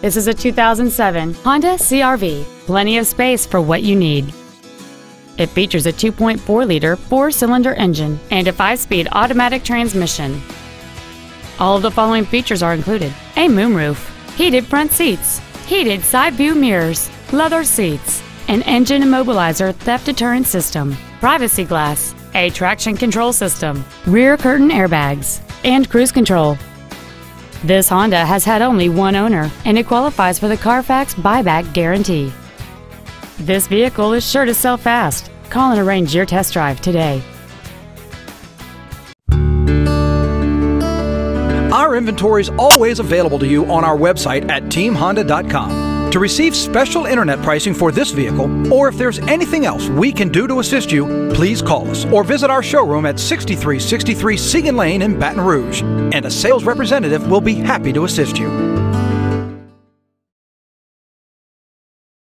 This is a 2007 Honda CRV. Plenty of space for what you need. It features a 2.4-liter four-cylinder engine and a five-speed automatic transmission. All of the following features are included. A moonroof, heated front seats, heated side view mirrors, leather seats, an engine immobilizer theft deterrent system, privacy glass, a traction control system, rear curtain airbags, and cruise control. This Honda has had only one owner and it qualifies for the Carfax buyback guarantee. This vehicle is sure to sell fast. Call and arrange your test drive today. Our inventory is always available to you on our website at teamhonda.com. To receive special internet pricing for this vehicle, or if there's anything else we can do to assist you, please call us or visit our showroom at 6363 Siegen Lane in Baton Rouge, and a sales representative will be happy to assist you.